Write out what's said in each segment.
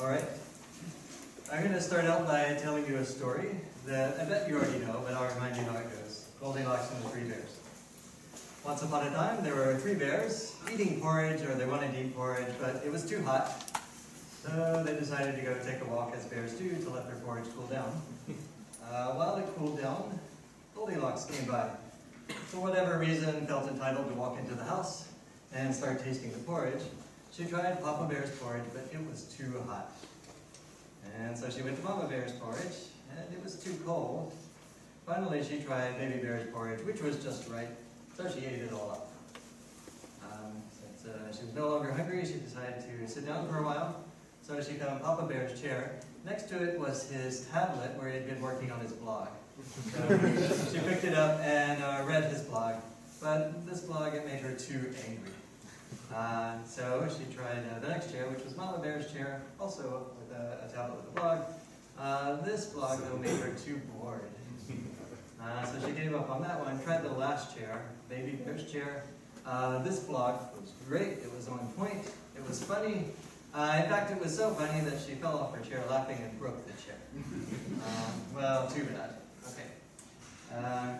All right. I'm going to start out by telling you a story that I bet you already know, but I'll remind you how it goes. Goldilocks and the Three Bears. Once upon a time, there were three bears eating porridge, or they wanted to eat porridge, but it was too hot. So they decided to go take a walk, as bears do, to let their porridge cool down. Uh, while it cooled down, Goldilocks came by. For whatever reason, felt entitled to walk into the house and start tasting the porridge. She tried Papa Bear's porridge, but it was too hot. And so she went to Mama Bear's porridge, and it was too cold. Finally, she tried Baby Bear's porridge, which was just right, so she ate it all up. Um, since uh, she was no longer hungry, she decided to sit down for a while. So she found Papa Bear's chair. Next to it was his tablet where he had been working on his blog. So she picked it up and uh, read his blog. But this blog, it made her too angry. Uh, so she tried uh, the next chair, which was Mama Bear's chair, also with a, a tablet with a blog. Uh, this blog, though, made her too bored. Uh, so she gave up on that one, tried the last chair, Baby Bear's chair. Uh, this blog was great, it was on point, it was funny. Uh, in fact, it was so funny that she fell off her chair laughing and broke the chair. Well, too bad. Okay. Uh,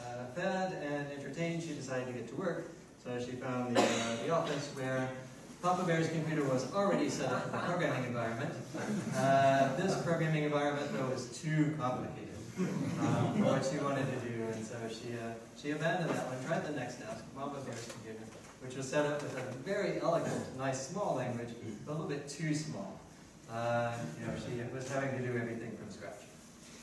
uh, fed and entertained, she decided to get to work. So she found the, uh, the office where Papa Bear's computer was already set up a programming environment. Uh, this programming environment, though, was too complicated um, for what she wanted to do, and so she, uh, she abandoned that one, tried the next task, Mama Bear's computer, which was set up with a very elegant, nice small language, but a little bit too small. Uh, you know, she was having to do everything from scratch.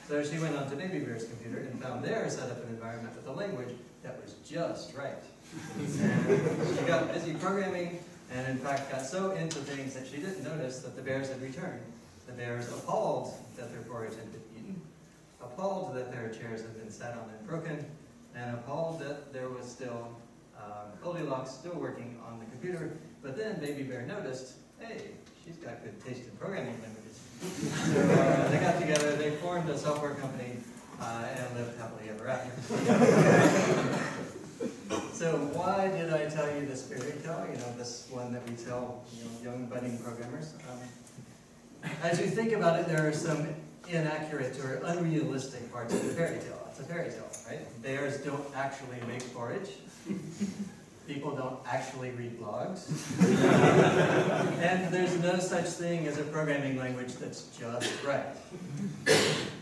So she went on to Baby Bear's computer and found there set up an environment with a language that was just right. She got busy programming and in fact got so into things that she didn't notice that the bears had returned. The bears appalled that their porridge had been eaten, appalled that their chairs had been sat on and broken, and appalled that there was still um, Goldilocks still working on the computer. But then Baby Bear noticed, hey, she's got good taste in programming languages. So uh, they got together, they formed a software company, uh, and lived happily ever after. So why did I tell you this fairy tale? You know, this one that we tell you know, young budding programmers. Um, as you think about it, there are some inaccurate or unrealistic parts of the fairy tale. It's a fairy tale, right? Bears don't actually make porridge. People don't actually read blogs. and there's no such thing as a programming language that's just right.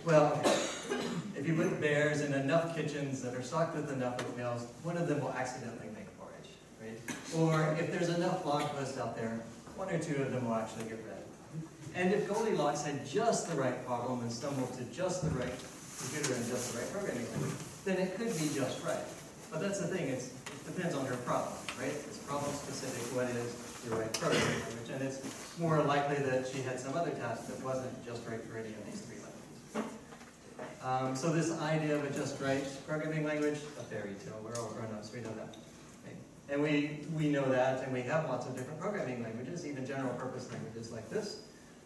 Well, if you put bears in enough kitchens that are stocked with enough oatmeals, one of them will accidentally make porridge, right? Or if there's enough blog posts out there, one or two of them will actually get read. And if Goldilocks had just the right problem and stumbled to just the right computer and just the right programming language, then it could be just right. But that's the thing, it depends on her problem, right? It's problem specific, what is your right programming language, and it's more likely that she had some other task that wasn't just right for any of these three languages. Um, so this idea of a just right programming language, a fairy tale, we're all grown-ups, we know that. And we, we know that, and we have lots of different programming languages, even general purpose languages like this.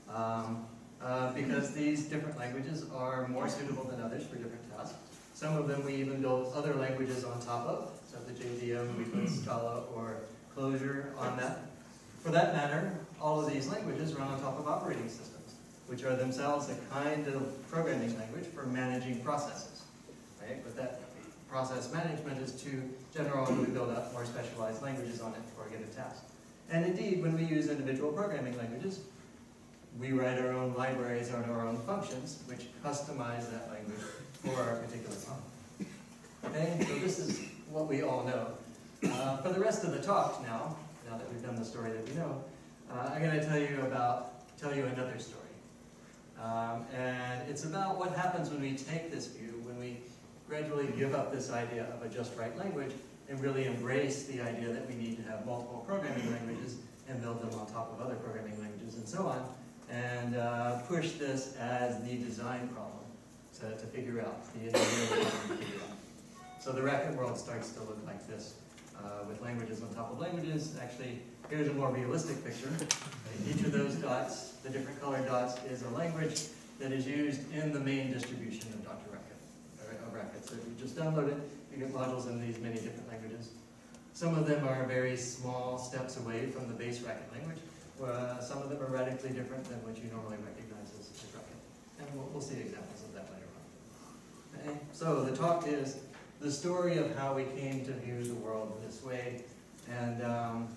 Um, uh, because these different languages are more suitable than others for different tasks. Some of them we even build other languages on top of. So the JVM, we put Scala or Clojure on that. For that matter, all of these languages run on top of operating systems, which are themselves a kind of programming language for managing processes. Right? But that process management is too general and we build up more specialized languages on it for a given task. And indeed, when we use individual programming languages, we write our own libraries or our own functions, which customize that language for our particular problem. Okay, so this is what we all know. Uh, for the rest of the talk now, now that we've done the story that we know, uh, I'm going to tell you about, tell you another story. Um, and it's about what happens when we take this view, when we gradually give up this idea of a just right language and really embrace the idea that we need to have multiple programming languages and build them on top of other programming languages and so on, and uh, push this as the design problem to, to figure out, the engineering problem to figure out. So the racket world starts to look like this, uh, with languages on top of languages. Actually, here's a more realistic picture. Each of those dots, the different colored dots, is a language that is used in the main distribution of Dr. Racket. Of Racket. So if you just download it, you get modules in these many different languages. Some of them are very small steps away from the base Racket language, Uh, some of them are radically different than what you normally recognize as, as Racket. And we'll, we'll see examples of that later on. Okay, so the talk is the story of how we came to view the world this way. And um,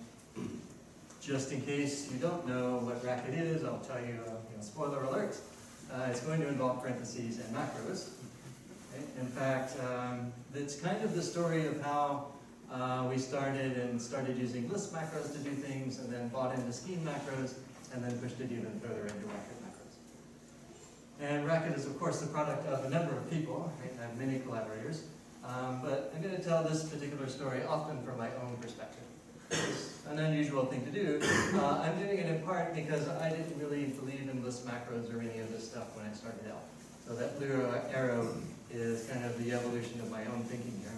just in case you don't know what Racket is, I'll tell you, uh, you know, spoiler alert, uh, it's going to involve parentheses and macros. Okay? In fact, um, it's kind of the story of how uh, we started and started using Lisp macros to do things, and then bought into Scheme macros, and then pushed it even further into Racket macros. And Racket is, of course, the product of a number of people. Right? I have many collaborators. Um, but I'm going to tell this particular story often from my own perspective. It's an unusual thing to do. Uh, I'm doing it in part because I didn't really believe in Lisp macros or any of this stuff when I started out. So that blue arrow is kind of the evolution of my own thinking here.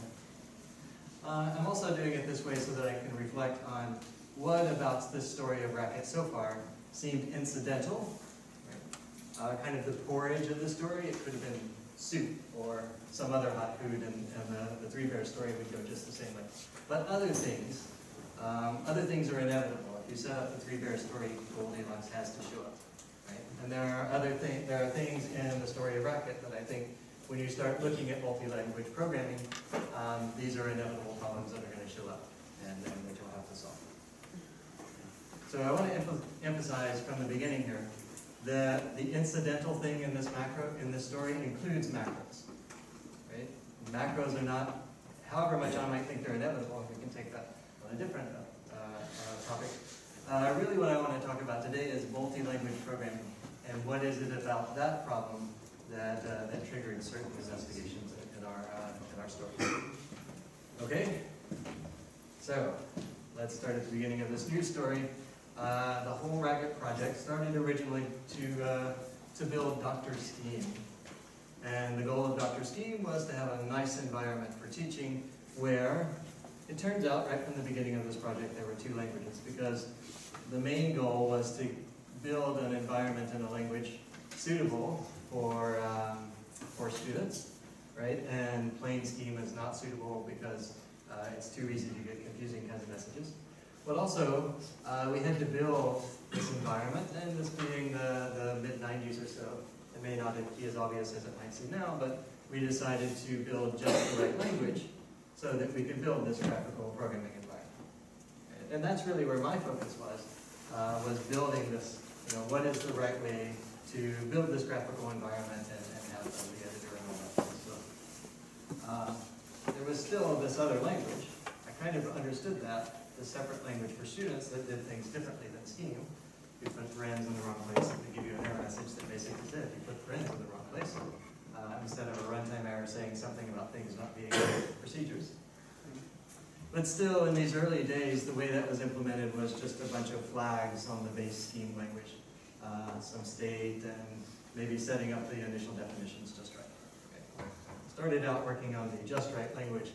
Uh, I'm also doing it this way so that I can reflect on what about this story of Racket so far seemed incidental, uh, kind of the porridge of the story. It could have been soup or some other hot food, and, and the, the Three Bears story would go just the same way. But other things, um, other things are inevitable. If you set up the Three Bears story, Goldilocks has to show up, right? And there are other things, there are things in the story of Racket that I think when you start looking at multi-language programming, um, these are inevitable problems that are going to show up and, and that you'll have to solve. So I want to emphasize from the beginning here that the incidental thing in this macro, in this story includes macros, right? Macros are not, however much I might think they're inevitable, we can take that on a different uh, uh, topic. Uh, really what I want to talk about today is multi-language programming and what is it about that problem that, uh, that triggered certain investigations in our, uh, in our story. Okay? So, let's start at the beginning of this news story. Uh, the whole Racket project started originally to, to build Dr. Scheme. And the goal of Dr. Scheme was to have a nice environment for teaching where it turns out right from the beginning of this project there were two languages because the main goal was to build an environment and a language suitable for, um, for students, right? And plain scheme is not suitable because uh, it's too easy to get confusing kinds of messages. But also, uh, we had to build this environment, and this being the, the mid-90s or so, it may not be as obvious as it might seem now, but we decided to build just the right language so that we could build this graphical programming environment. And that's really where my focus was, uh, was building this, you know, what is the right way to build this graphical environment and, and have the editor and all that So, uh, there was still this other language. I kind of understood that, the separate language for students that did things differently than Scheme. You put parens in the wrong place, it would give you an error message that basically said you put parens in the wrong place. Uh, instead of a runtime error saying something about things not being procedures. But still, in these early days, the way that was implemented was just a bunch of flags on the base Scheme language. Uh, some state and maybe setting up the initial definitions just right. Okay. Started out working on the just right language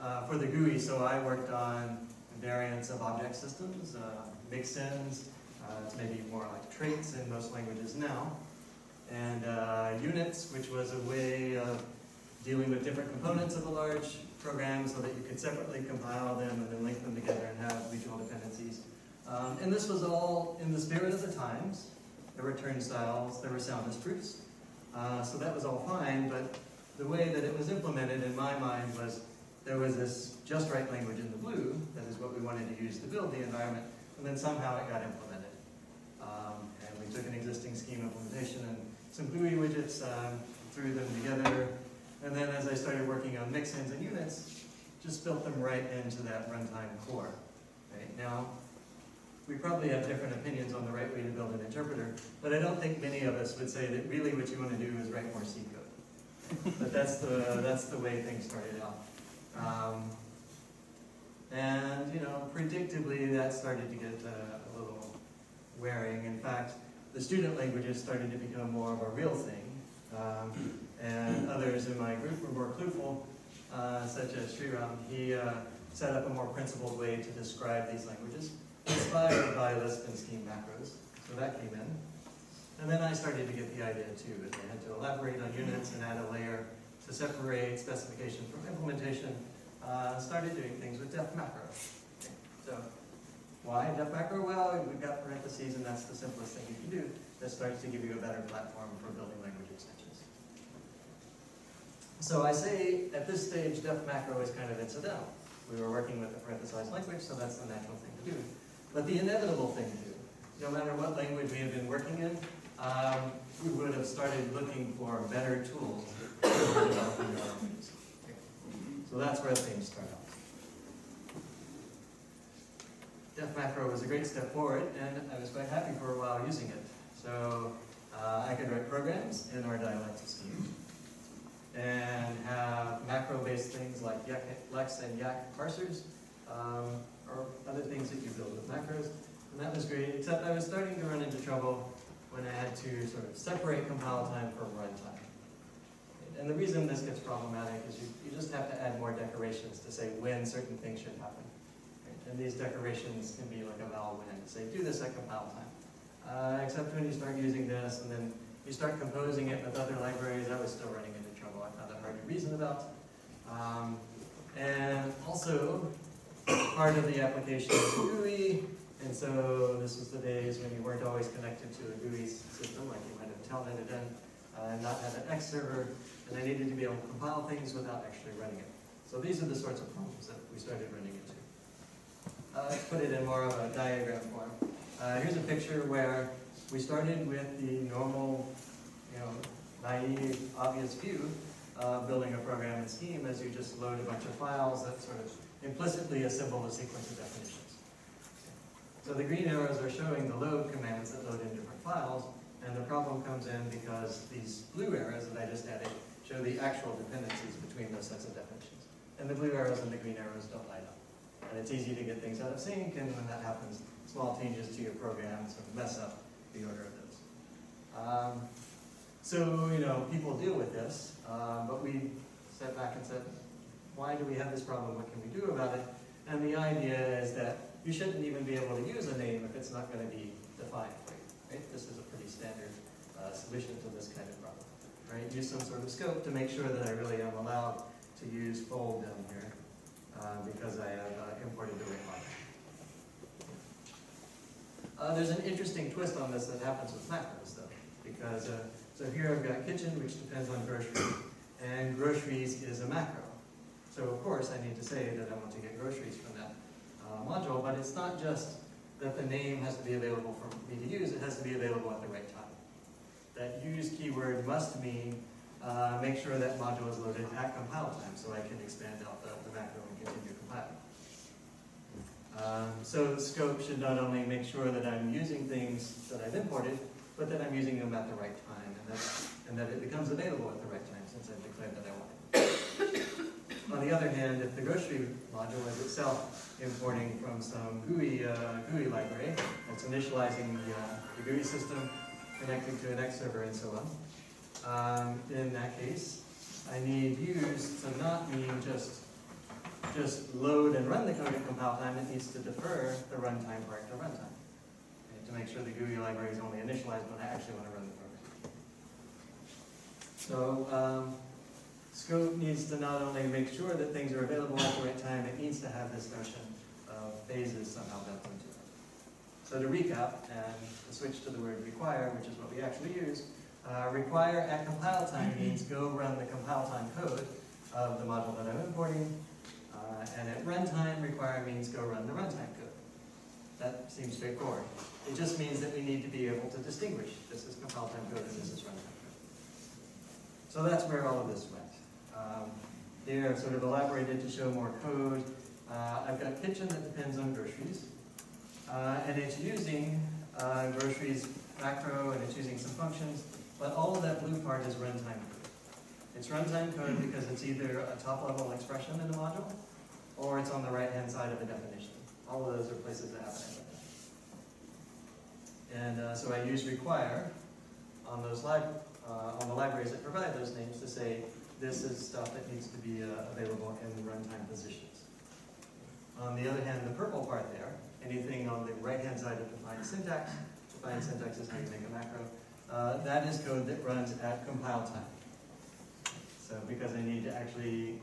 uh, for the GUI, so I worked on variants of object systems, uh, mixins, uh, it's maybe more like traits in most languages now, and uh, units, which was a way of dealing with different components of a large program so that you could separately compile them and then link them together and have mutual dependencies. Um, and this was all in the spirit of the times. There were turnstiles, there were soundness proofs. Uh, so that was all fine, but the way that it was implemented in my mind was there was this just right language in the blue, that is what we wanted to use to build the environment, and then somehow it got implemented. Um, and we took an existing scheme implementation and some GUI widgets, um, threw them together, and then as I started working on mixins and units, just built them right into that runtime core. Right? Now, we probably have different opinions on the right way to build an interpreter, but I don't think many of us would say that really what you want to do is write more C code. but that's the, that's the way things started out. Um, and, you know, predictably that started to get uh, a little wearing. In fact, the student languages started to become more of a real thing. Um, and others in my group were more clueful, uh, such as Shriram. He uh, set up a more principled way to describe these languages, inspired by Lisp and Scheme macros. So that came in. And then I started to get the idea too, that they had to elaborate on units and add a layer to separate specification from implementation, uh, started doing things with def macro. Okay. So Why def macro? Well, we've got parentheses and that's the simplest thing you can do. That starts to give you a better platform for building language extensions. So I say at this stage def macro is kind of incidental. We were working with a parenthesized language, so that's the natural thing to do. But the inevitable thing to do, no matter what language we have been working in, um, we would have started looking for better tools languages. So that's where things start out. Def macro was a great step forward, and I was quite happy for a while using it. So uh, I could write programs in our dialectal scheme and have macro-based things like yacc, lex and yacc parsers, um, or other things that you build with macros. And that was great, except I was starting to run into trouble when I had to sort of separate compile time from runtime. And the reason this gets problematic is you, you just have to add more decorations to say when certain things should happen. And these decorations can be like eval-when, say do this at compile time. Uh, except when you start using this and then you start composing it with other libraries, I was still running into trouble. I found it hard to reason about. Um, and also, part of the application is GUI, and so this was the days when you weren't always connected to a GUI system, like you might have telneted in, uh, and not have an X server, and I needed to be able to compile things without actually running it. So these are the sorts of problems that we started running. Uh, let's put it in more of a diagram form. Uh, here's a picture where we started with the normal, you know, naive, obvious view of building a program in Scheme as you just load a bunch of files that sort of implicitly assemble a sequence of definitions. So the green arrows are showing the load commands that load in different files, and the problem comes in because these blue arrows that I just added show the actual dependencies between those sets of definitions. And the blue arrows and the green arrows don't light up. And it's easy to get things out of sync, and when that happens, small changes to your program sort of mess up the order of those. Um, so, you know, people deal with this, uh, but we sat back and said, why do we have this problem? What can we do about it? And the idea is that you shouldn't even be able to use a name if it's not going to be defined for you. Right? This is a pretty standard uh, solution to this kind of problem. Right? Use some sort of scope to make sure that I really am allowed to use fold down here because I have uh, imported the right line. Uh, there's an interesting twist on this that happens with macros though, because uh, so here I've got kitchen, which depends on groceries, and groceries is a macro. So of course I need to say that I want to get groceries from that uh, module, but it's not just that the name has to be available for me to use, it has to be available at the right time. That use keyword must mean uh, make sure that module is loaded at compile time so I can expand out the, the macro continue compiling. Um, so scope should not only make sure that I'm using things that I've imported, but that I'm using them at the right time and that, and that it becomes available at the right time since I've declared that I want it. On the other hand, if the grocery module is itself importing from some GUI, uh, GUI library that's initializing the, uh, the GUI system, connecting to an X server and so on, um, in that case, I need use to not mean just just load and run the code at compile time, it needs to defer the runtime part to runtime. Okay, to make sure the GUI library is only initialized when I actually want to run the program. So um, scope needs to not only make sure that things are available at the right time, it needs to have this notion of phases somehow built into it. So to recap, and to switch to the word require, which is what we actually use, uh, require at compile time means go run the compile time code of the module that I'm importing, uh, and at runtime, require means go run the runtime code. That seems straightforward. It just means that we need to be able to distinguish. This is compile time code and this is runtime code. So that's where all of this went. Um, are sort of elaborated to show more code. Uh, I've got a kitchen that depends on groceries. Uh, and it's using uh, groceries macro and it's using some functions, but all of that blue part is runtime code. It's runtime code because it's either a top-level expression in the module, or it's on the right-hand side of the definition. All of those are places that like that. And uh, so I use require on those lib uh, on the libraries that provide those names to say this is stuff that needs to be uh, available in the runtime positions. On the other hand, the purple part there, anything on the right-hand side of defined syntax, defined syntax is how you make a macro, uh, that is code that runs at compile time. So because I need to actually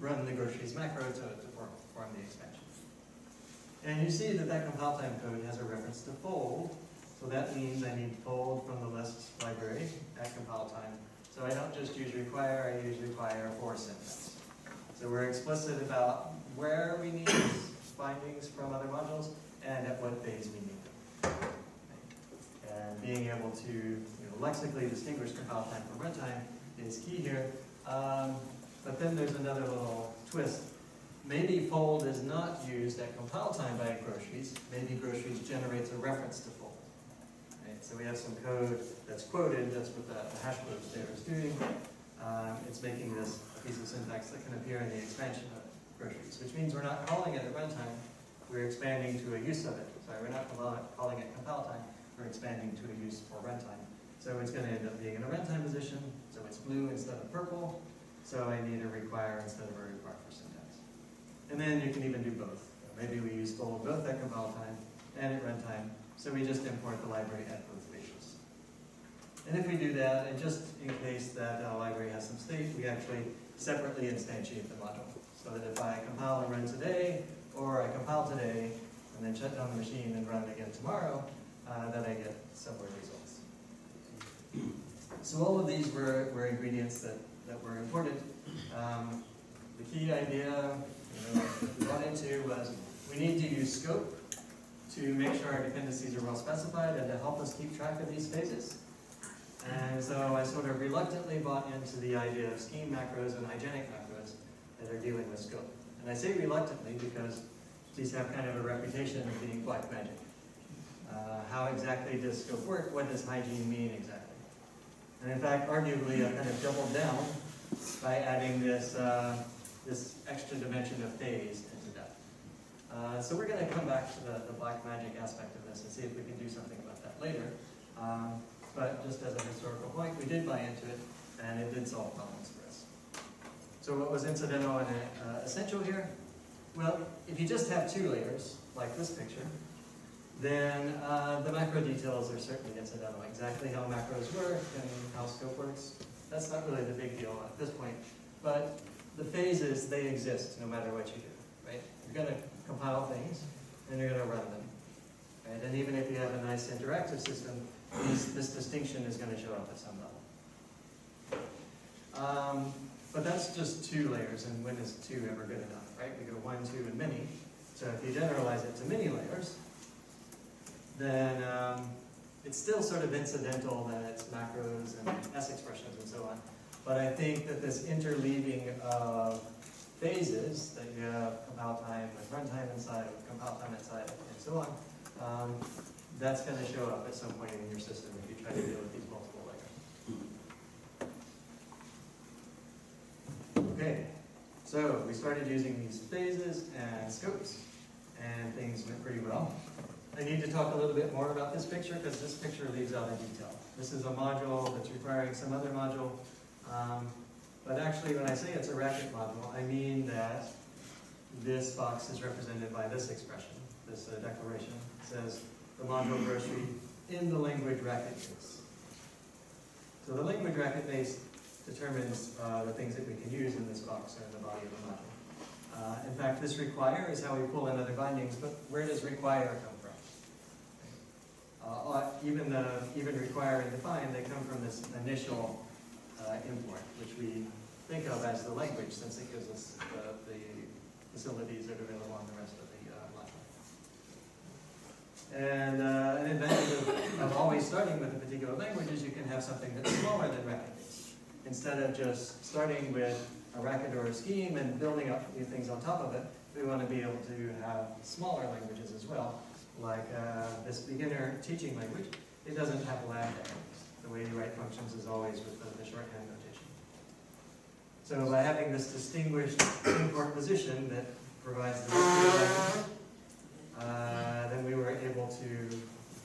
run the groceries macro to, to form, form the expansion. And you see that that compile time code has a reference to fold, so that means I need fold from the list library at compile time. So I don't just use require, I use require for syntax. So we're explicit about where we need bindings from other modules and at what phase we need them. And being able to you know, lexically distinguish compile time from runtime is key here. Um, but then there's another little twist. Maybe fold is not used at compile time by groceries. Maybe groceries generates a reference to fold. Right? So we have some code that's quoted, that's what the, the hash code there is doing. Um, it's making this piece of syntax that can appear in the expansion of groceries, which means we're not calling it at runtime, we're expanding to a use of it. Sorry, we're not calling it at compile time, we're expanding to a use for runtime. So it's going to end up being in a runtime position, so it's blue instead of purple, so I need a require instead of a require for syntax. And then you can even do both. Maybe we use fold both at compile time and at runtime, so we just import the library at both phases. And if we do that, and just in case that uh, library has some state, we actually separately instantiate the module. So that if I compile and run today, or I compile today, and then shut down the machine and run it again tomorrow, uh, then I get similar results. So all of these were, were ingredients that, that were important. Um, the key idea you know, we got into was we need to use scope to make sure our dependencies are well specified and to help us keep track of these phases. And so I sort of reluctantly bought into the idea of scheme macros and hygienic macros that are dealing with scope. And I say reluctantly because these have kind of a reputation of being black magic. Uh, how exactly does scope work? What does hygiene mean exactly? And in fact, arguably, I kind of doubled down by adding this, uh, this extra dimension of phase into that. Uh, so we're going to come back to the, the black magic aspect of this and see if we can do something about that later. Um, but just as a historical point, we did buy into it, and it did solve problems for us. So what was incidental and uh, essential here? Well, if you just have two layers, like this picture, then uh, the macro details are certainly incidental. Exactly how macros work and how scope works, that's not really the big deal at this point. But the phases, they exist no matter what you do, right? You're going to compile things, and you're going to run them. Right? And even if you have a nice interactive system, this, this distinction is going to show up at some level. Um, but that's just two layers, and when is two ever good enough, right? We go one, two, and many. So if you generalize it to many layers, then um, it's still sort of incidental that it's macros and S expressions and so on. But I think that this interleaving of phases, that you have compile time with runtime inside, with compile time inside, and so on, um, that's going to show up at some point in your system if you try to deal with these multiple layers. Okay, so we started using these phases and scopes, and things went pretty well. I need to talk a little bit more about this picture because this picture leaves out a detail. This is a module that's requiring some other module. Um, but actually, when I say it's a racket module, I mean that this box is represented by this expression, this uh, declaration. It says the module grocery in the language racket base. So the language racket base determines uh, the things that we can use in this box or in the body of the module. Uh, in fact, this require is how we pull in other bindings, but where does require come? Uh, even the even require and define, they come from this initial uh, import, which we think of as the language, since it gives us the, the facilities that are available on the rest of the uh. And uh, an advantage of, of, always starting with a particular language is you can have something that's smaller than racket Instead of just starting with a racket or a scheme and building up new things on top of it, we want to be able to have smaller languages as well like uh, this beginner teaching language, it doesn't have lambda. The way you write functions is always with the, the shorthand notation. So by having this distinguished import position that provides the language, uh, then we were able to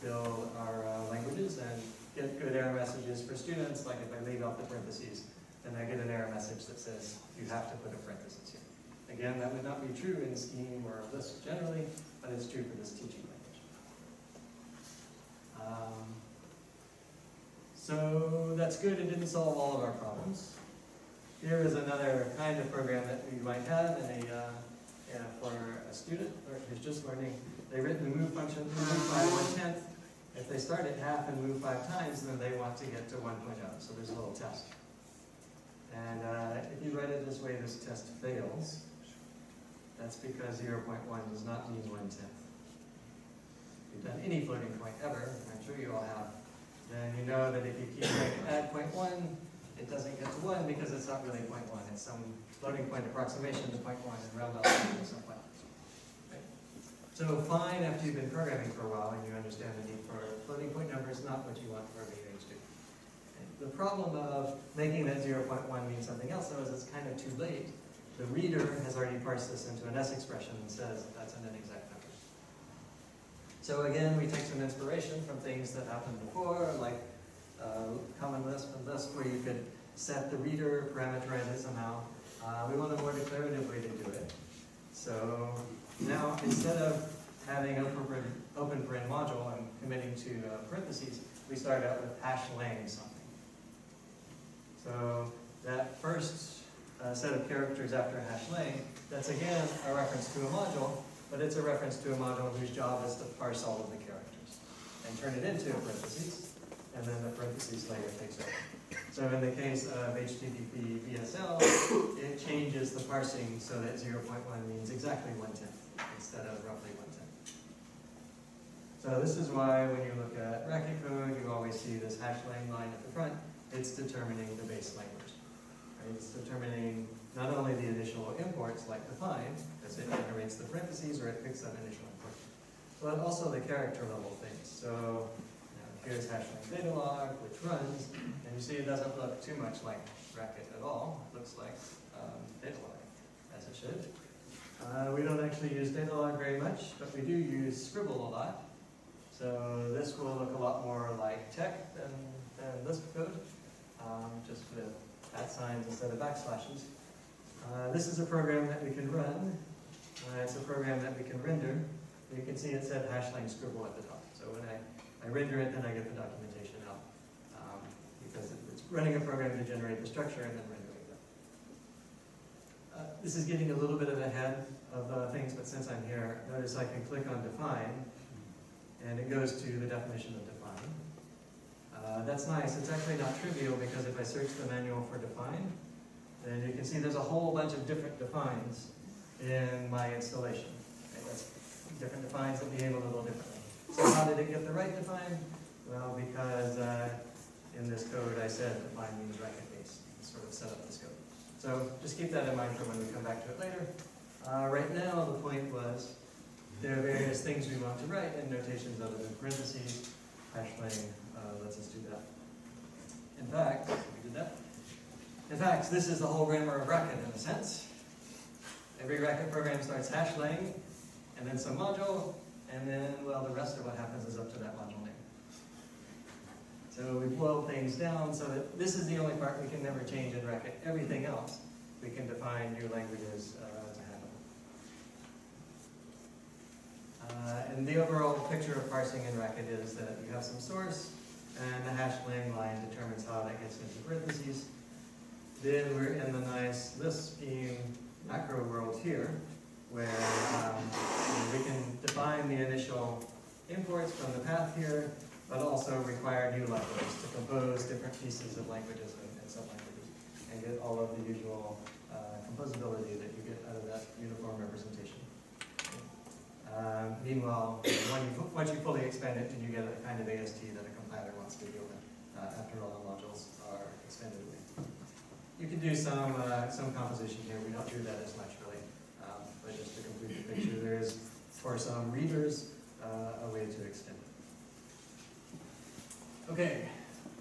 build our uh, languages and get good error messages for students, like if I leave out the parentheses, then I get an error message that says you have to put a parenthesis here. Again, that would not be true in Scheme or Lisp generally, but it's true for this teaching um, so that's good, it didn't solve all of our problems. Here is another kind of program that we might have in a, uh, uh, for a student who's just learning, they've written the move function, move by one-tenth. If they start at half and move five times, then they want to get to 1.0, so there's a little test. And uh, if you write it this way, this test fails. That's because 0.1 does not mean one-tenth. If you've done any floating point ever, I'm sure you all have, then you know that if you keep trying to add point one, it doesn't get to one because it's not really point 0.1. It's some floating point approximation to point 0.1 and round up to some point. So fine after you've been programming for a while and you understand the need for floating point number is not what you want for a range to. The problem of making that 0.1 mean something else though is it's kind of too late. The reader has already parsed this into an S expression and says that's an inexact. So again, we take some inspiration from things that happened before, like uh, Common Lisp and Lisp, where you could set the reader, parameterize it somehow. Uh, we want a more declarative way to do it. So now, instead of having open open paren module and committing to uh, parentheses, we start out with hash lang something. So that first uh, set of characters after hash lang, that's again a reference to a module, but it's a reference to a module whose job is to parse all of the characters and turn it into parentheses, and then the parentheses layer takes over. So in the case of HtDP BSL, it changes the parsing so that 0.1 means exactly one-tenth instead of roughly one-tenth. So this is why when you look at Racket code, you always see this hash lang line at the front. It's determining the base language. Right? It's determining not only the initial imports like define, as it generates the parentheses or it picks up initial import, but also the character level things. So you know, here's hash datalog, which runs, and you see it doesn't look too much like Racket at all. It looks like um, Datalog, as it should. Uh, we don't actually use Datalog very much, but we do use Scribble a lot. So this will look a lot more like TeX than, than Lisp code, um, just with at signs instead of backslashes. Uh, this is a program that we can run. Uh, it's a program that we can render. You can see it said hashlang scribble at the top. So when I, I render it, then I get the documentation out. Um, because it's running a program to generate the structure and then rendering it. Uh, this is getting a little bit of ahead of uh, things, but since I'm here, notice I can click on define, and it goes to the definition of define. Uh, that's nice. It's actually not trivial because if I search the manual for define, then you can see there's a whole bunch of different defines in my installation. Okay, that's different defines that behave a little differently. So how did it get the right define? Well, because uh, in this code I said define means racket base, sort of set up the scope. So just keep that in mind for when we come back to it later. Uh, right now, the point was there are various things we want to write in notations other than parentheses. Hashlang uh, lets us do that. In fact, we did that. In fact, this is the whole grammar of Racket in a sense. Every Racket program starts hashlang, and then some module, and then, well, the rest of what happens is up to that module name. So we boil things down so that this is the only part we can never change in Racket. Everything else, we can define new languages uh, to handle. Uh, and the overall picture of parsing in Racket is that you have some source, and the hash lang line determines how that gets into parentheses. Then we're in the nice Lisp macro world here, where um, we can define the initial imports from the path here, but also require new libraries to compose different pieces of languages and, and sublanguages, and get all of the usual uh, composability that you get out of that uniform representation. Um, meanwhile, you, once you fully expand it, then you get a kind of AST that a compiler wants to deal with uh, after all the modules are expanded away. You can do some uh, some composition here. We don't do that as much really, um, but just to complete the picture, there is for some readers uh, a way to extend it. Okay,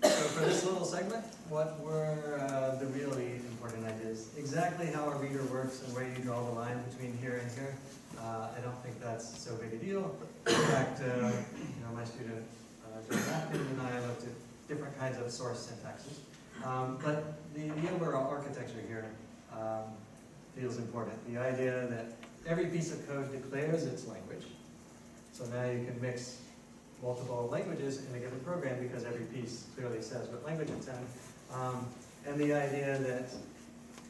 so for this little segment, what were uh, the really important ideas? Exactly how a reader works and where you draw the line between here and here. Uh, I don't think that's so big a deal. In fact, uh, you know, my student uh, John Atkin and I looked at different kinds of source syntaxes. Um, but the, the overall architecture here um, feels important. The idea that every piece of code declares its language. So now you can mix multiple languages in a given program because every piece clearly says what language it's in. Um, and the idea that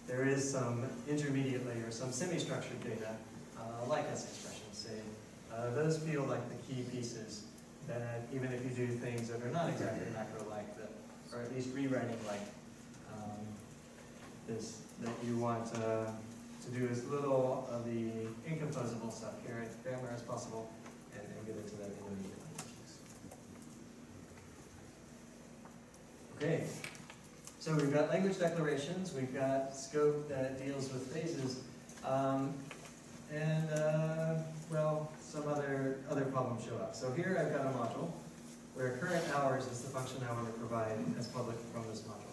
there is some intermediate layer, some semi-structured data uh, like S expressions, say, uh, those feel like the key pieces that even if you do things that are not exactly macro-like, that, or at least rewriting like, um, this, that you want uh, to do as little of the incomposable stuff here at grammar as possible, and, and get into that intermediate languages. Okay, so we've got language declarations, we've got scope that deals with phases, um, and, uh, well, some other, other problems show up. So here I've got a module where current hours is the function I want to provide as public from this module.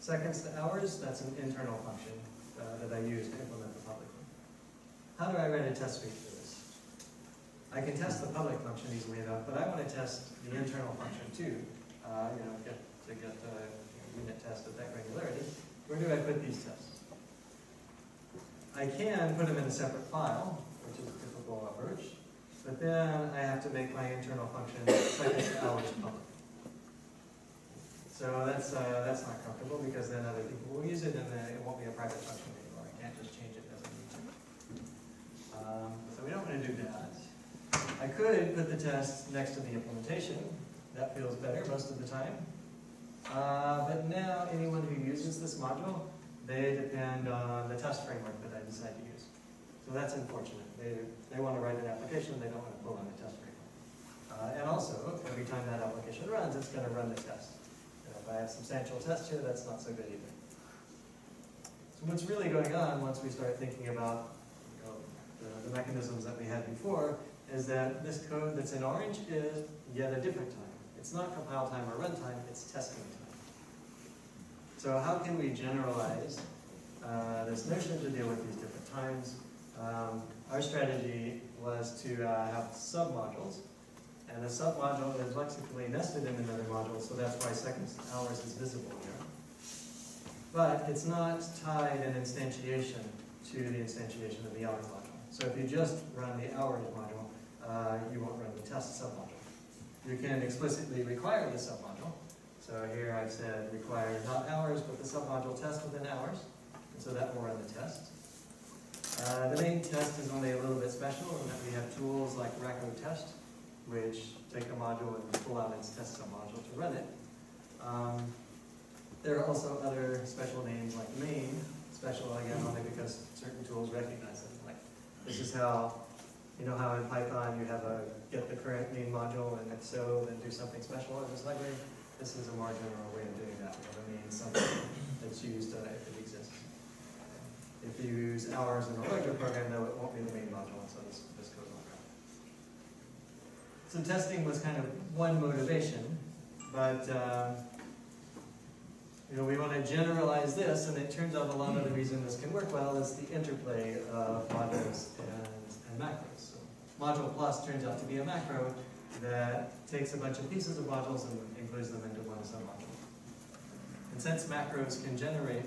Seconds to hours, that's an internal function uh, that I use to implement the public one. How do I write a test suite for this? I can test the public function easily enough, but I want to test the internal function too. Uh, you know, get, to get the unit test at that regularity. Where do I put these tests? I can put them in a separate file, which is a typical approach, but then I have to make my internal function to public. So that's, uh, that's not comfortable because then other people will use it and then it won't be a private function anymore. I can't just change it as I need to. Um, so we don't want to do that. I could put the test next to the implementation. That feels better most of the time. Uh, but now anyone who uses this module, they depend on the test framework that I decide to use. So that's unfortunate. They, they want to write an application, they don't want to pull on a test framework. Uh, and also, every time that application runs, it's going to run the test. If I have substantial tests here, that's not so good either. So what's really going on once we start thinking about you know, the, the mechanisms that we had before is that this code that's in orange is yet a different time. It's not compile time or runtime, it's testing time. So how can we generalize uh, this notion to deal with these different times? Um, our strategy was to uh, have submodules, and a submodule is lexically nested in another module, so that's why seconds hours is visible here. But it's not tied in instantiation to the instantiation of the hours module. So if you just run the hours module, uh, you won't run the test submodule. You can explicitly require the submodule, so here I've said require not hours, but the submodule test within hours. And so that will run the test. Uh, the main test is only a little bit special in that we have tools like raco test, which take a module and pull out its test submodule to run it. Um, there are also other special names like main, special again only because certain tools recognize them. Like this is how, you know how in Python you have a get the current main module and if so, then do something special in this library. This is a more general way of doing that. Have a something that's used uh, if you use hours in a larger program, though, it won't be the main module, so this, this goes on. So testing was kind of one motivation, but um, you know we want to generalize this, and it turns out a lot of the reason this can work well is the interplay of modules and, and macros. So module plus turns out to be a macro that takes a bunch of pieces of modules and includes them into one submodule. And since macros can generate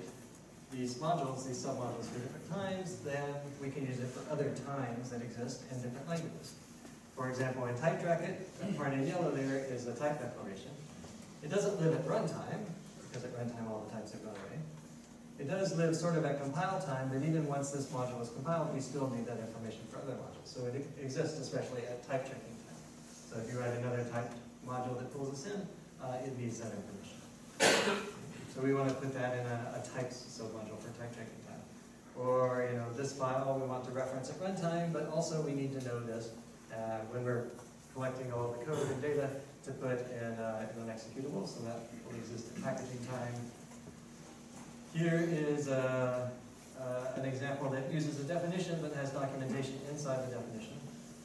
these modules, these submodules for different times, then we can use it for other times that exist in different languages. For example, in Typed Racket, that part in yellow there is a type declaration. It doesn't live at runtime, because at runtime all the types have gone away. It does live sort of at compile time, but even once this module is compiled, we still need that information for other modules. So it exists especially at type checking time. So if you write another type module that pulls us in, uh, it needs that information. So we want to put that in a, a types submodule for type checking time. Or, you know, this file we want to reference at runtime, but also we need to know this uh, when we're collecting all the code and data to put in, uh, in an executable, so that will us in packaging time. Here is a, uh, an example that uses a definition but has documentation inside the definition,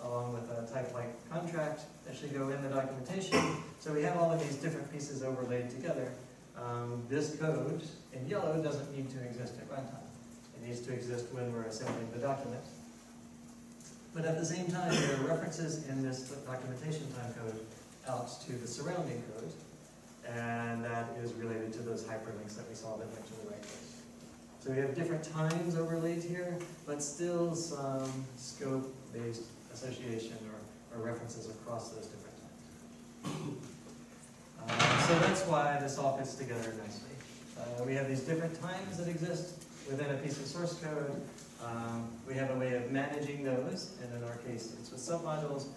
along with a type-like contract that should go in the documentation. So we have all of these different pieces overlaid together. Um, this code in yellow doesn't need to exist at runtime. It needs to exist when we're assembling the document. But at the same time, there are references in this documentation time code out to the surrounding code, and that is related to those hyperlinks that we saw that went to the right place. So we have different times overlaid here, but still some scope-based association or, or references across those different times. So that's why this all fits together nicely. Uh, we have these different times that exist, within a piece of source code. Um, we have a way of managing those, and in our case, it's with submodules,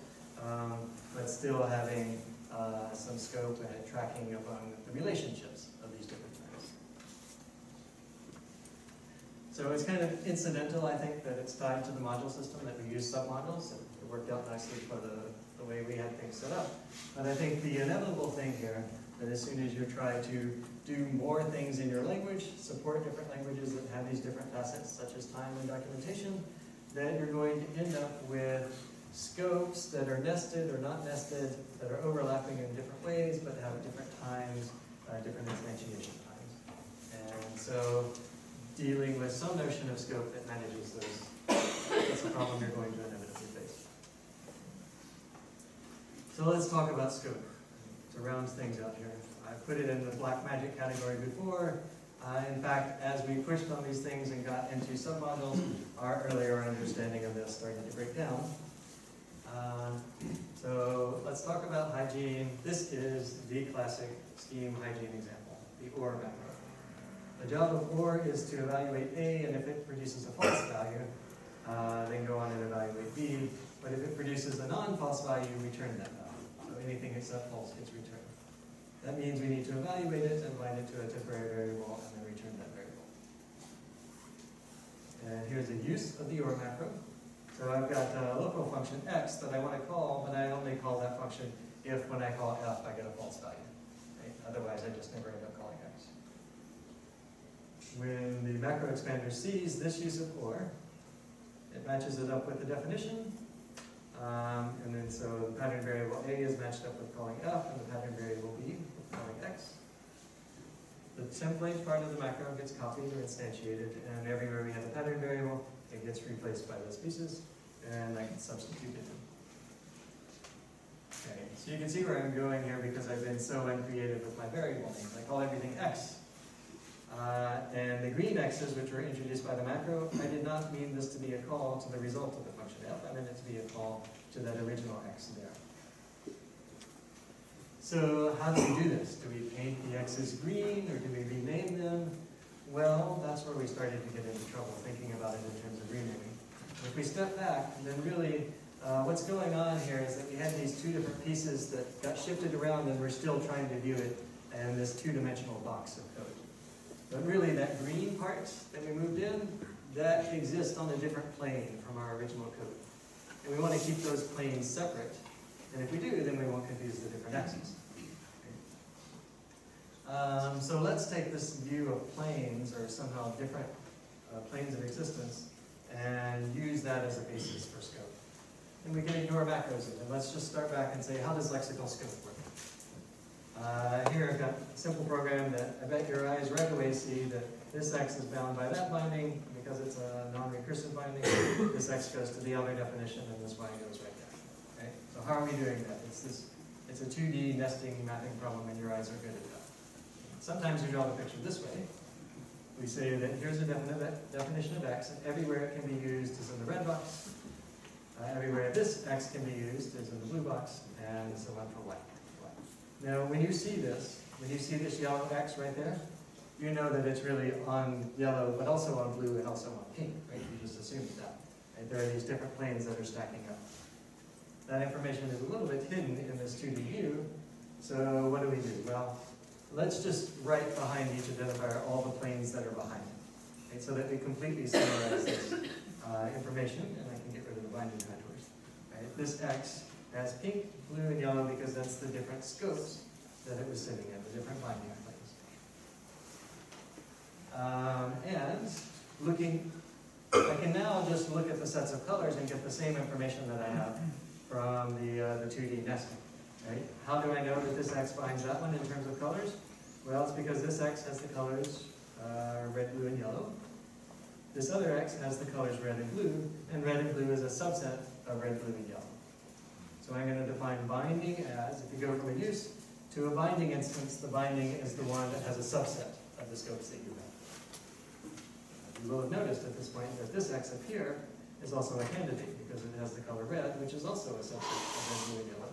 um, but still having uh, some scope and tracking among the relationships of these different things. So it's kind of incidental, I think, that it's tied to the module system, that we use submodules. It it worked out nicely for the, the way we had things set up. But I think the inevitable thing here, that as soon as you try to do more things in your language, support different languages that have these different facets, such as time and documentation, then you're going to end up with scopes that are nested or not nested, that are overlapping in different ways, but have different times, uh, different instantiation times. And so dealing with some notion of scope that manages those, that's a problem you're going to inevitably face. So let's talk about scope to round things out here. I put it in the black magic category before. Uh, in fact, as we pushed on these things and got into submodules, our earlier understanding of this started to break down. Uh, so let's talk about hygiene. This is the classic scheme hygiene example, the OR macro. The job of OR is to evaluate A, and if it produces a false value, uh, then go on and evaluate B. But if it produces a non-false value, return that value. Anything except false gets returned. That means we need to evaluate it and bind it to a temporary variable and then return that variable. And here's a use of the OR macro. So I've got a local function x that I want to call, but I only call that function if when I call f I get a false value. Right? Otherwise I just never end up calling x. When the macro expander sees this use of OR, it matches it up with the definition, um, and then so the pattern variable A is matched up with calling F, and the pattern variable B with calling X. The template part of the macro gets copied or instantiated, and everywhere we have a pattern variable, it gets replaced by those pieces, and I can substitute it. Okay, so you can see where I'm going here because I've been so uncreative with my variable names. I call everything X. Uh, and the green X's, which were introduced by the macro, I did not mean this to be a call to the result of it to be a call to that original X there. So how do we do this? Do we paint the X's green or do we rename them? Well, that's where we started to get into trouble thinking about it in terms of renaming. If we step back, then really uh, what's going on here is that we had these two different pieces that got shifted around and we're still trying to view it in this two-dimensional box of code. But really that green part that we moved in, that exists on a different plane from our original code. And we want to keep those planes separate. And if we do, then we won't confuse the different axes. Um, so let's take this view of planes, or somehow different uh, planes of existence, and use that as a basis for scope. And we can ignore macros and let's just start back and say, how does lexical scope work? Uh, here I've got a simple program that I bet your eyes right away see that this x is bound by that binding because it's a non-recursive binding. this x goes to the other definition and this y goes right there. Okay? So how are we doing that? It's this. It's a 2D nesting mapping problem and your eyes are good at that. Sometimes we draw the picture this way. We say that here's a definition of x, and everywhere it can be used is in the red box. Uh, everywhere this x can be used is in the blue box, and so on for y. Now, when you see this, when you see this yellow X right there, you know that it's really on yellow, but also on blue and also on pink, right? You just assume that. Right? There are these different planes that are stacking up. That information is a little bit hidden in this 2D view, so what do we do? Well, let's just write behind each identifier all the planes that are behind it, right? so that we completely summarize this uh, information, and I can get rid of the binding contours. Right? This X has pink, blue, and yellow because that's the different scopes that it was sitting in, the different binding. Um, and looking, I can now just look at the sets of colors and get the same information that I have from the, uh, the 2D nesting. Right? How do I know that this X binds that one in terms of colors? Well, it's because this X has the colors uh, red, blue, and yellow. This other X has the colors red and blue, and red and blue is a subset of red, blue, and yellow. So I'm going to define binding as, if you go from a use to a binding instance, the binding is the one that has a subset of the scopes that you have. You will have noticed at this point that this X up here is also a candidate because it has the color red, which is also a subset of red, blue, and yellow.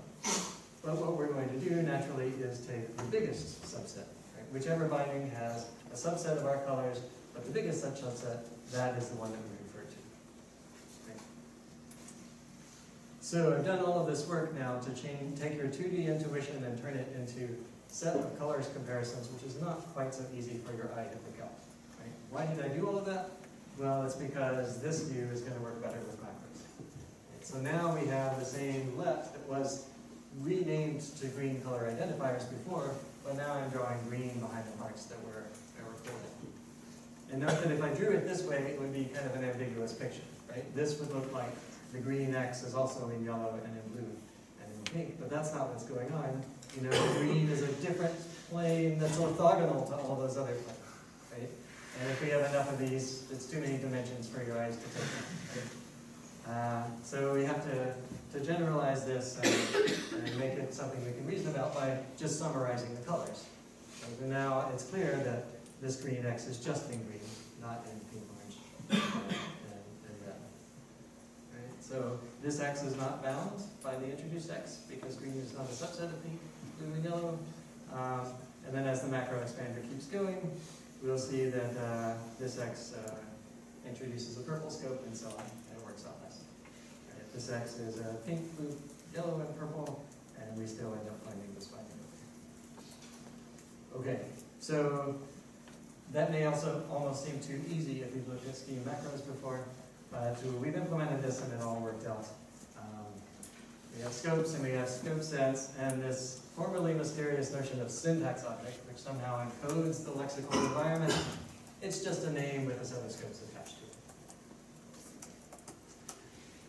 But what we're going to do naturally is take the biggest subset, right? whichever binding has a subset of our colors But the biggest such subset, that is the one that we refer to. Right? So I've done all of this work now to change, take your 2D intuition and turn it into set of colors comparisons, which is not quite so easy for your eye to pick out. Why did I do all of that? Well, it's because this view is going to work better with macros. So now we have the same left that was renamed to green color identifiers before, but now I'm drawing green behind the marks that were, pulled. And note that if I drew it this way, it would be kind of an ambiguous picture, right? This would look like the green X is also in yellow and in blue and in pink, but that's not what's going on. You know, green is a different plane that's orthogonal to all those other planes? And if we have enough of these, it's too many dimensions for your eyes to take in. Uh, so we have to, to generalize this and, and make it something we can reason about by just summarizing the colors. So now it's clear that this green X is just in green, not in pink, orange, and, and red. Right? So this X is not bound by the introduced X because green is not a subset of pink, blue, and yellow. Um, and then as the macro expander keeps going, we'll see that uh, this X uh, introduces a purple scope and so on, and it works nice. Right, This X is uh, pink, blue, yellow, and purple, and we still end up finding this finding. Okay, so that may also almost seem too easy if you've looked at scheme macros before, but we've implemented this and it all worked out. Um, We have scopes and we have scope sets, and this formerly mysterious notion of syntax object, which somehow encodes the lexical environment, it's just a name with a set of scopes attached to it.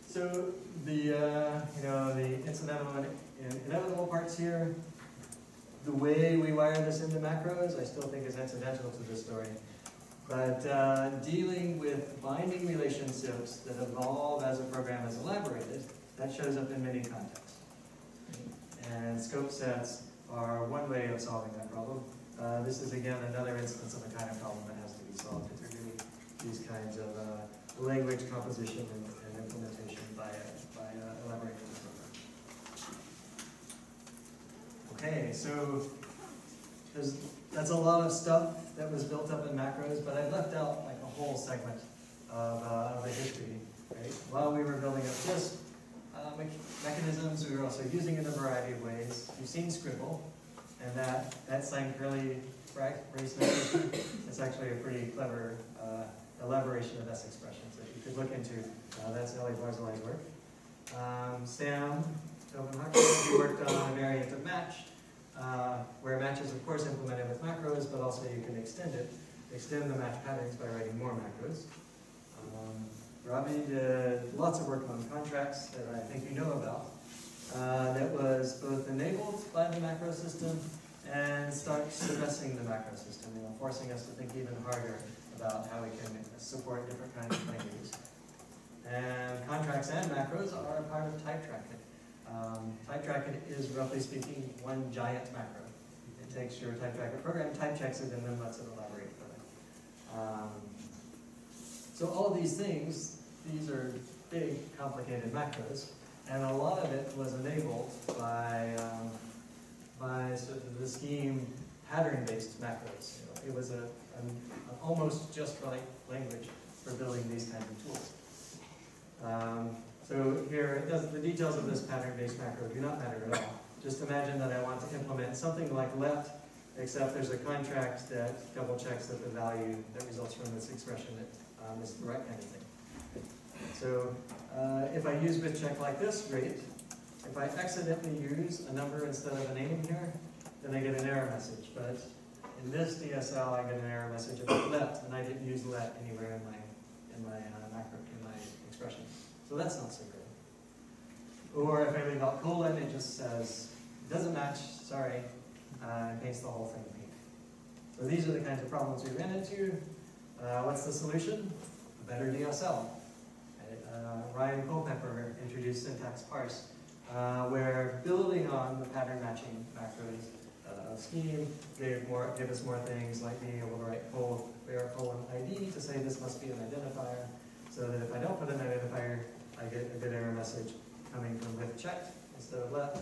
So the, uh, you know, the incidental and inevitable parts here, the way we wire this into macros, I still think is incidental to this story. But uh, dealing with binding relationships that evolve as a program is elaborated, that shows up in many contexts. And scope sets are one way of solving that problem. Uh, this is again another instance of the kind of problem that has to be solved if you're these kinds of uh, language composition and, and implementation by, by uh, elaborating program. Okay, so that's a lot of stuff that was built up in macros, but I left out like a whole segment of, uh, of the history, right? While we were building up this uh, me- mechanisms, we were also using in a variety of ways. You've seen Scribble, and that, that sign curly brace notation. It's actually a pretty clever uh, elaboration of S expressions that you could look into. Uh, that's Eli Barzilay's work. Um, Sam he worked on a variant of match, uh, where match is of course implemented with macros, but also you can extend it, extend the match patterns by writing more macros. Um, Robby did lots of work on contracts that I think you know about, uh, that was both enabled by the macro system and starts suppressing the macro system, you know, forcing us to think even harder about how we can support different kinds of languages. And contracts and macros are a part of Typed Racket. Um, Typed Racket is roughly speaking one giant macro. It takes your Typed Racket program, type checks it, and then lets it elaborate further. Um, so all these things, these are big, complicated macros, and a lot of it was enabled by, um, by sort of the scheme pattern-based macros. It was a, almost just right language for building these kinds of tools. Um, so here, does, the details of this pattern-based macro do not matter at all. Just imagine that I want to implement something like let, except there's a contract that double checks that the value that results from this expression um, is the right kind of thing. So uh, if I use with check like this, great. If I accidentally use a number instead of a name here, then I get an error message. But in this DSL, I get an error message about let, and I didn't use let anywhere in my in my uh, macro in my expression. So that's not so good. Or if I leave out colon, it just says doesn't match. Sorry, uh, and the whole thing pink. So these are the kinds of problems we ran into. Uh, what's the solution? A better DSL. Uh, Ryan Culpepper introduced syntax parse, uh, where building on the pattern matching macros uh, scheme gave more gave us more things like being able to write col where colon ID to say this must be an identifier, so that if I don't put an identifier, I get a good error message coming from with checked instead of let.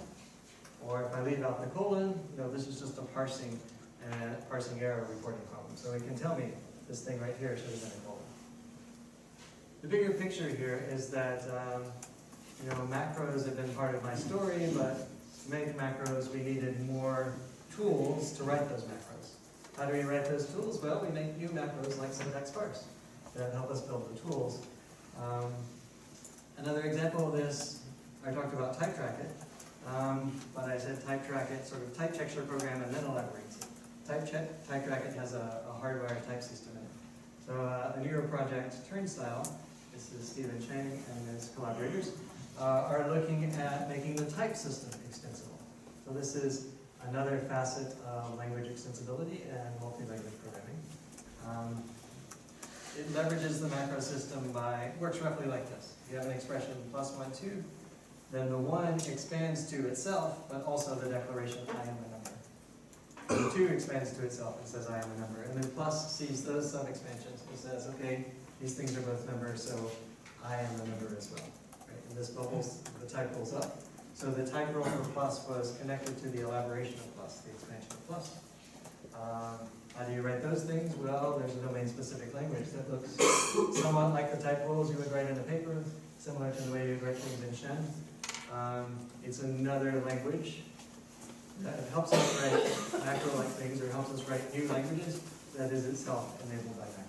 Or if I leave out the colon, you know, this is just a parsing uh, parsing error reporting problem. So it can tell me this thing right here should have been a colon. The bigger picture here is that, um, you know, macros have been part of my story, but to make macros, we needed more tools to write those macros. How do we write those tools? Well, we make new macros like syntax parse that help us build the tools. Um, another example of this, I talked about Typed Racket, um, but I said Typed Racket, sort of type checks your program and then elaborates it. Type has a, a hardwired type system. So uh, the newer project, Turnstile, this is Stephen Chang and his collaborators, uh, are looking at making the type system extensible. So this is another facet of language extensibility and multi-language programming. Um, it leverages the macro system by, works roughly like this. You have an expression plus one, two, then the one expands to itself, but also the declaration, I am a number. The two expands to itself and says, I am a number. And then plus sees those sub-expansions says, okay, these things are both numbers, so I am a number as well. Right? And this bubbles, the type pulls up. So the type role for plus was connected to the elaboration of plus, the expansion of plus. Um, how do you write those things? Well, there's a domain-specific language that looks somewhat like the type rules you would write in a paper, similar to the way you write things in Shen. Um, it's another language that helps us write macro-like things or helps us write new languages that is itself enabled by macros.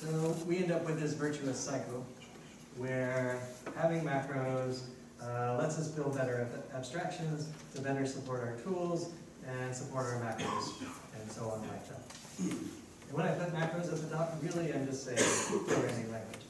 So we end up with this virtuous cycle where having macros uh, lets us build better abstractions to better support our tools and support our macros and so on like that. And when I put macros at the top, really I'm just saying programming language.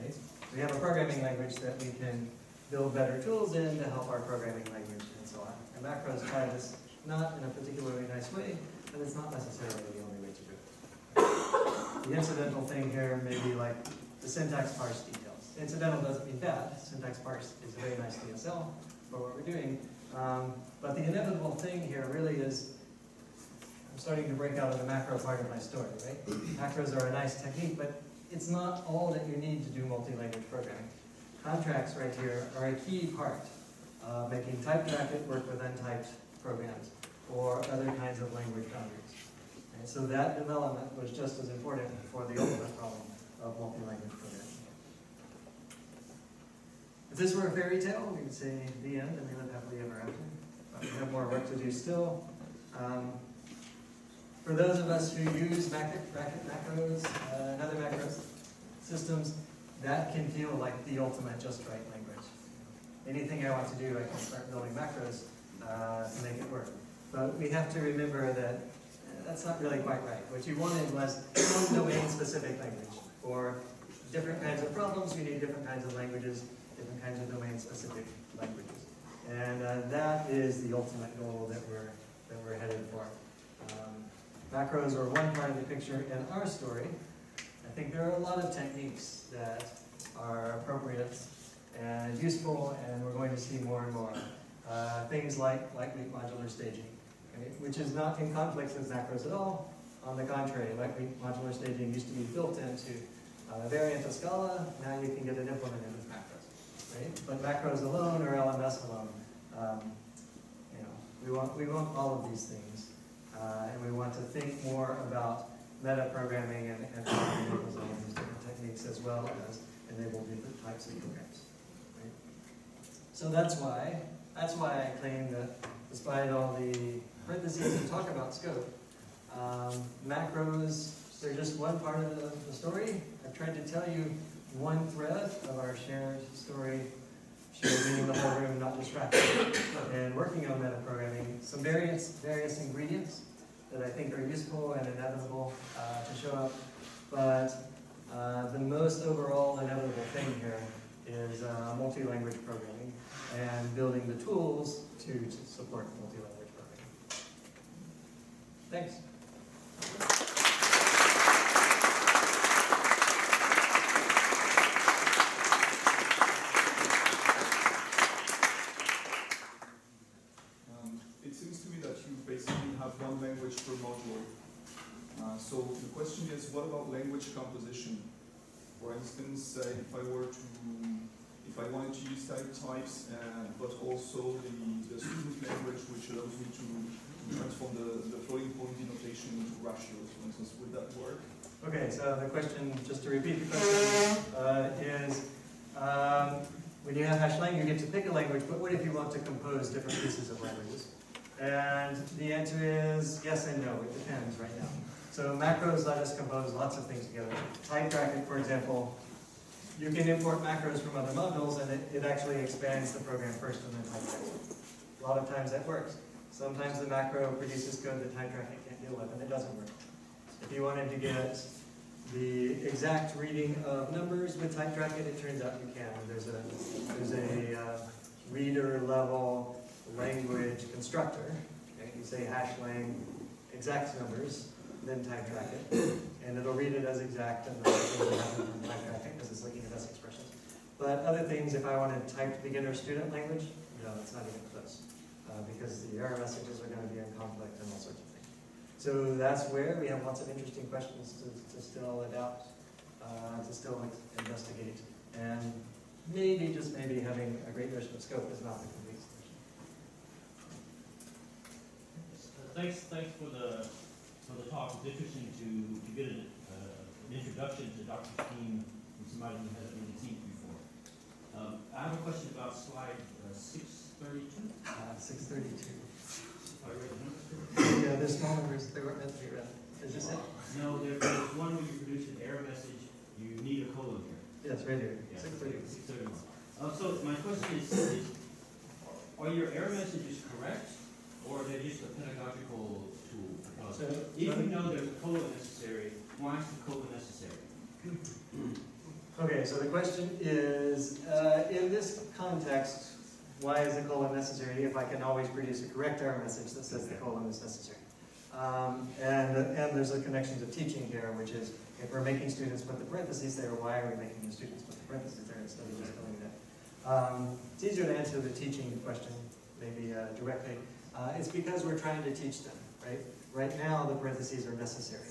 Right? We have a programming language that we can build better tools in to help our programming language and so on. And macros try this not in a particularly nice way, but it's not necessarily the only way to do it. The incidental thing here may be like the syntax parse details. Incidental doesn't mean bad. Syntax parse is a very nice DSL for what we're doing. Um, but the inevitable thing here really is, I'm starting to break out of the macro part of my story, right? Macros are a nice technique, but it's not all that you need to do multi-language programming. Contracts right here are a key part of making Typed Racket work with untyped programs or other kinds of language boundaries. And so that development was just as important for the ultimate problem of multi-language programming. If this were a fairy tale, we would say the end and we live happily ever after. But we have more work to do still. Um, for those of us who use racket macros uh, and other macros systems, that can feel like the ultimate just right language. Anything I want to do, I can start building macros uh, to make it work. But we have to remember that that's not really quite right. What you wanted was domain-specific language. For different kinds of problems, you need different kinds of languages, different kinds of domain-specific languages. And uh, that is the ultimate goal that we're, that we're headed for. Um, macros are one part of the picture in our story, I think there are a lot of techniques that are appropriate and useful, and we're going to see more and more. Uh, things like lightweight modular staging, which is not in conflict with macros at all. On the contrary, lightweight modular staging used to be built into uh, variant of Scala. Now you can get it implemented with macros, right? But macros alone or LMS alone, um, you know, we want we want all of these things, uh, and we want to think more about meta programming and, and all these different techniques as well as enable different types of programs. Right? So that's why that's why I claim that despite all the parentheses and talk about scope, um, macros, they're just one part of the, the story. I've tried to tell you one thread of our shared story, shared the whole room, not just fractal. And working on meta programming, some various, various ingredients that I think are useful and inevitable uh, to show up. But uh, the most overall inevitable thing here is uh, multi-language programming and building the tools to, to support programming. Thanks. Um, it seems to me that you basically have one language per module. Uh, so the question is, what about language composition? For instance, uh, if I were to, if I wanted to use type types, uh, but also the, the student language, which allows me to transform the, the floating point denotation into ratios, for instance, would that work? Okay, so the question, just to repeat the question, uh, is, um, when you have hashlang, you get to pick a language, but what if you want to compose different pieces of languages? And the answer is yes and no, it depends right now. So macros let us compose lots of things together. Typed Racket, for example, you can import macros from other modules and it, it actually expands the program first and then Typed Racket. A lot of times that works. Sometimes the macro produces code that Typed Racket can't deal with and it doesn't work. If you wanted to get the exact reading of numbers with Typed Racket, it turns out you can. There's a, there's a uh, reader level language constructor. Okay? You say hash lang exact numbers, then Typed Racket, and it'll read it as exact and then in Typed Racket because it's looking at S expressions. But other things, if I wanted typed beginner student language, no, it's not even close. Uh, because the error messages are going to be in conflict and all sorts of things. So that's where we have lots of interesting questions to, to still adapt, uh, to still investigate, and maybe, just maybe, having a great notion of scope is not the complete solution. Uh, Thanks, thanks for the, for the talk. It's interesting to, to get an, uh, introduction to Dr. Steen from somebody who hasn't really seen before. Um, I have a question about slide uh, six thirty-two. Uh, six thirty-two. If I read the numbers correctly. Yeah, there's small numbers, they weren't meant to be read. Is this it? No, there, there's one where you produce an error message, you need a colon here. Yes, right here, Yeah, six thirty. Six thirty-one. Uh, so my question is, is, are your error messages correct, or are they just a pedagogical tool? Because So, If you know there's a colon necessary, why is the colon necessary? Okay, so the question is, uh, in this context, why is the colon necessary if I can always produce a correct error message that says the colon is necessary? Um, and, and there's a connection to teaching here, which is, if we're making students put the parentheses there, why are we making the students put the parentheses there instead of just it in? Um, it's easier to answer the teaching question, maybe uh, directly. Uh, it's because we're trying to teach them, right? Right now, the parentheses are necessary,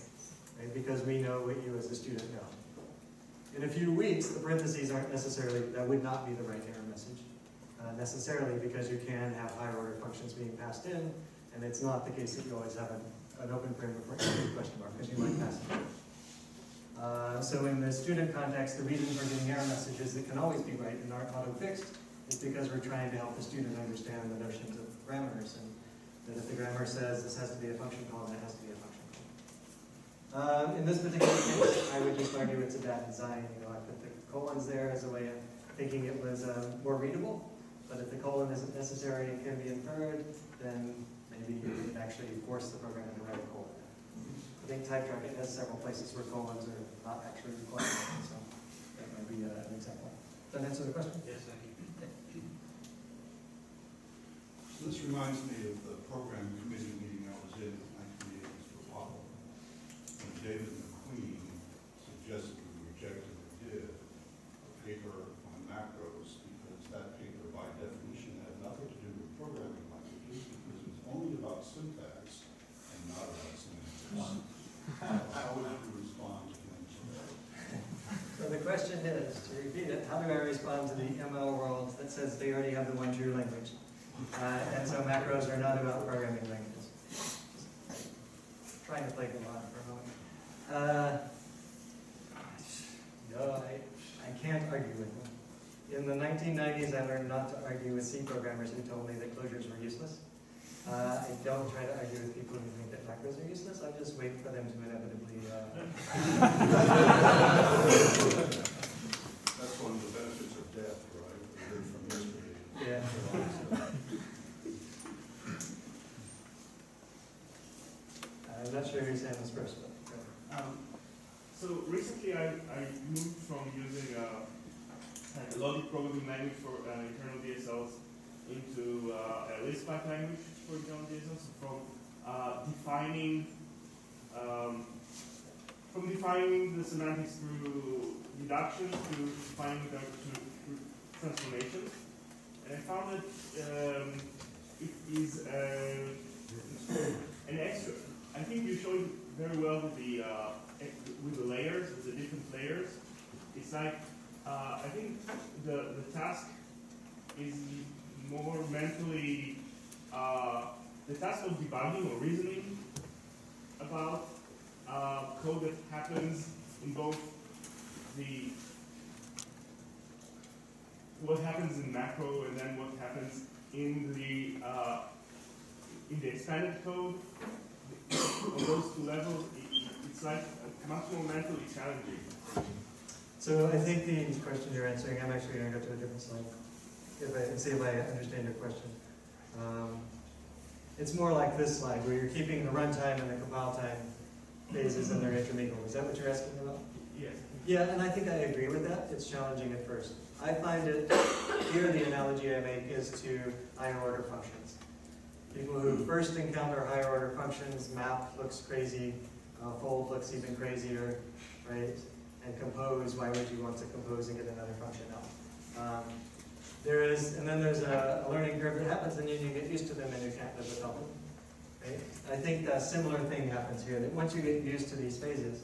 right? Because we know what you as a student know. In a few weeks, the parentheses aren't necessarily, that would not be the right error message, uh, necessarily because you can have higher order functions being passed in, and it's not the case that you always have an, an open frame every question mark, because you might pass it. Uh, so in the student context, the reason for getting error messages that can always be right and aren't auto-fixed is because we're trying to help the student understand the notions of grammars, and that if the grammar says this has to be a function call, then it has to be a function call. Um, in this particular case, I would just argue it's a bad design. You know, I put the colons there as a way of thinking it was um, more readable. But if the colon isn't necessary and can be inferred, then maybe you can actually force the program to write a colon. I think Typed Racket has several places where colons are not actually required, so that might be uh, an example. Does that answer the question? Yes, thank you. So this reminds me of the program committee meeting I was in in nineteen eighties for POPL. When David MacQueen suggested we reject and we did a paper on macros because that paper by definition had nothing to do with programming languages because it was only about syntax and not about semantics. How would you respond to things like that? So the question is, to repeat it, how do I respond to the ML world that says they already have the one true language? Uh, and so macros are not about programming languages. Trying to play Gamon for a moment. Uh, no, I, I can't argue with them. In the 1990s, I learned not to argue with C programmers who told me that closures were useless. Uh, I don't try to argue with people who think that macros are useless. I just wait for them to inevitably uh, That's one of the benefits of death, right? We heard from yesterday. Yeah. I'm not sure who's saying this first, but. go ahead. Um, so recently I, I moved from using uh, a logic programming language for uh, internal DSLs into uh, a Lisp-like language for internal DSLs. So from uh, defining um, from defining the semantics through deduction to defining them through, transformations. And I found that um, it is uh, an extra. I think you showed very well with the uh, with the layers, with the different layers. It's like uh, I think the the task is more mentally uh, the task of debugging or reasoning about uh, code that happens in both the what happens in macro and then what happens in the uh, in the expanded code on those two levels, it, it's like much more mentally challenging. So I think the question you're answering, I'm actually gonna go to a different slide, if I, see if I understand your question. Um, It's more like this slide, where you're keeping the runtime and the compile time phases and they're intermingled, is that what you're asking about? Yes. Yeah, and I think I agree with that, it's challenging at first. I find it, here the analogy I make is to higher order functions. People who first encounter higher order functions, map looks crazy, uh, fold looks even crazier, right? And compose, why would you want to compose and get another function out? Um, There is, and then there's a, a learning curve that happens, and then you get used to them and you can't live without them, right? I think a similar thing happens here, that once you get used to these phases,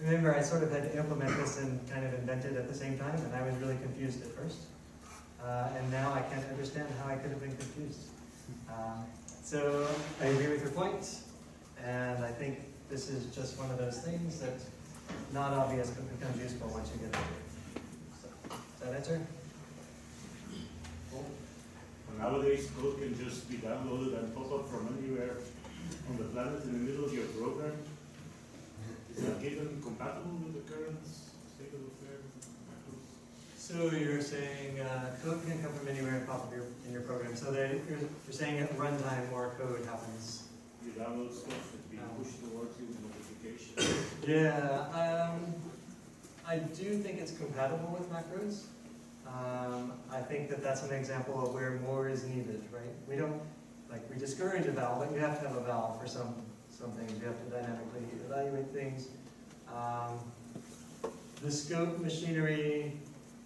Remember, I sort of had to implement this and kind of invent it at the same time, and I was really confused at first. Uh, and now I can't understand how I could have been confused. Um, so I agree with your point, and I think this is just one of those things that not obvious but becomes useful once you get it. So, Does that answer? Nowadays, code can just be downloaded and pop up from anywhere on the planet in the middle of your program. Is that given compatible with the current state of affairs? So you're saying uh, code can come from anywhere and pop up your, in your program. So you're, you're saying at runtime more code happens. You download stuff, it's being pushed towards you, notification. Yeah, um, I do think it's compatible with macros. Um, I think that that's an example of where more is needed, right? We don't, like, we discourage eval, but you have to have eval for some, some things. You have to dynamically evaluate things. Um, the scope machinery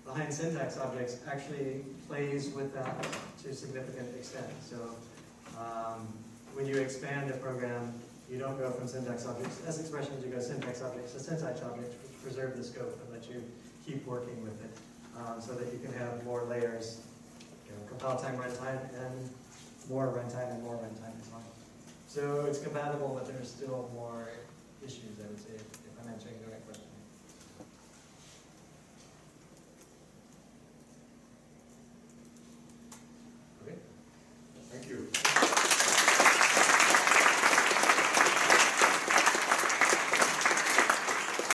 behind syntax objects actually plays with that to a significant extent. So, um, when you expand a program, you don't go from syntax objects, S expressions, you go syntax objects to syntax objects, which preserve the scope and let you keep working with it, um, so that you can have more layers, you know, compile time, runtime, and more runtime and more runtime as well. So it's compatible, but there's still more issues, I would say, if I'm question.